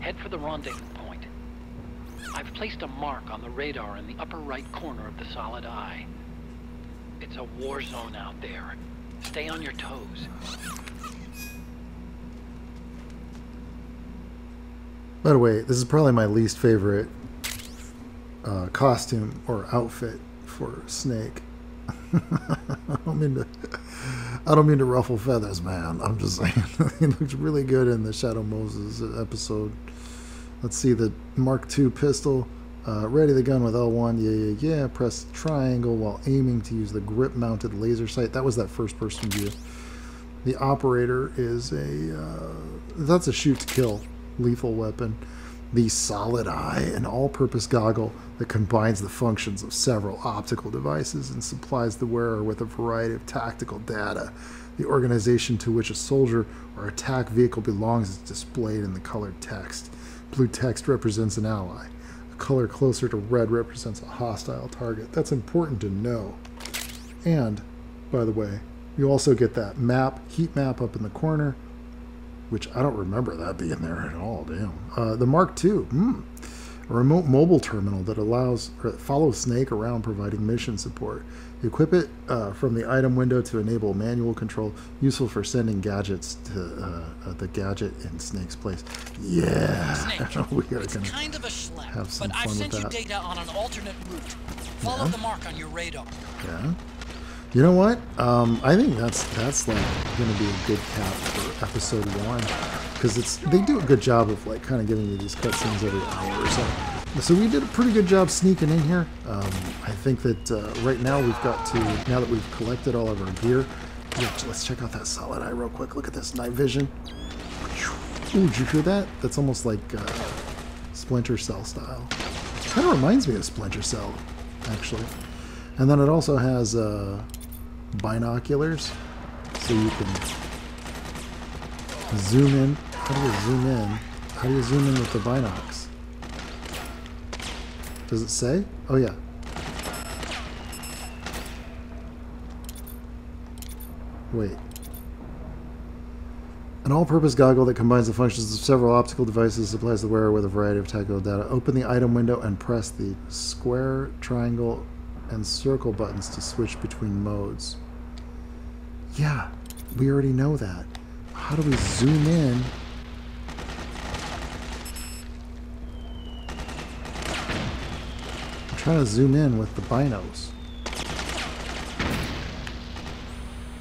[SPEAKER 3] Head for the rendezvous point. I've placed a mark on the radar in the upper right corner of the solid eye. It's a war zone out there. Stay on your toes.
[SPEAKER 1] By the way, this is probably my least favorite uh, costume or outfit for Snake. I don't mean to. I don't mean to ruffle feathers, man. I'm just saying he looks really good in the Shadow Moses episode. Let's see the Mark II pistol. Uh, ready the gun with L1. Yeah, yeah, yeah. Press triangle while aiming to use the grip-mounted laser sight. That was that first-person view. The operator is a. Uh, that's a shoot to kill lethal weapon. The solid eye, an all purpose goggle that combines the functions of several optical devices and supplies the wearer with a variety of tactical data. The organization to which a soldier or attack vehicle belongs is displayed in the colored text. Blue text represents an ally. A color closer to red represents a hostile target. That's important to know. And, by the way, you also get that map, heat map up in the corner, which I don't remember that being there at all. Damn. Uh, the Mark II, hmm. a remote mobile terminal that allows or that follows Snake around providing mission support. Equip it uh, from the item window to enable manual control, useful for sending gadgets to uh, uh, the gadget in Snake's place. Yeah,
[SPEAKER 7] Snake,
[SPEAKER 1] we are gonna
[SPEAKER 7] kind of a schlep,
[SPEAKER 1] have some
[SPEAKER 7] but I've
[SPEAKER 1] fun with
[SPEAKER 7] sent you
[SPEAKER 1] that.
[SPEAKER 7] data on an alternate route. Follow
[SPEAKER 1] Yeah.
[SPEAKER 7] the mark on your radar.
[SPEAKER 1] Yeah. You know what? Um, I think that's that's like going to be a good cap for episode one because it's they do a good job of like kind of giving you these cutscenes every hour or so. So we did a pretty good job sneaking in here. Um, I think that uh, right now we've got to now that we've collected all of our gear. Yeah, let's check out that solid eye real quick. Look at this night vision. Ooh, did you hear that? That's almost like uh, Splinter Cell style. Kind of reminds me of Splinter Cell, actually. And then it also has uh, binoculars, so you can zoom in. How do you zoom in? How do you zoom in with the binocs? Does it say? Oh yeah. Wait. An all-purpose goggle that combines the functions of several optical devices supplies the wearer with a variety of tactile data. Open the item window and press the square, triangle, and circle buttons to switch between modes. Yeah, we already know that. How do we zoom in? I'm trying to zoom in with the binos.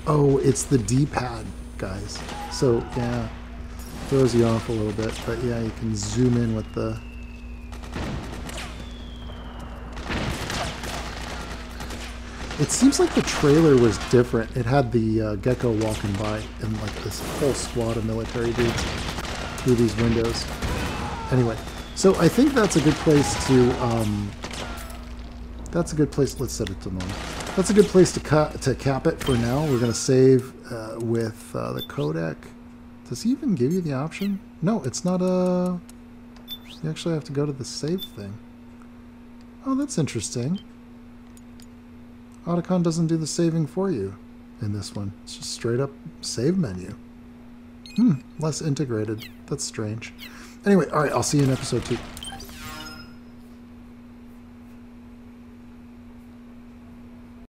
[SPEAKER 1] Oh, it's the D-pad, guys. So, yeah, throws you off a little bit. But yeah, you can zoom in with the... It seems like the trailer was different. It had the uh, Gekko walking by and like this whole squad of military dudes through these windows. Anyway, so I think that's a good place to um, that's a good place. Let's set it to normal. That's a good place to cut to cap it for now. We're gonna save uh, with uh, the codec. Does he even give you the option? No, it's not a. You actually have to go to the save thing. Oh, that's interesting. Otacon doesn't do the saving for you in this one. It's just straight up save menu. Hmm, less integrated. That's strange. Anyway, all right, I'll see you in episode two.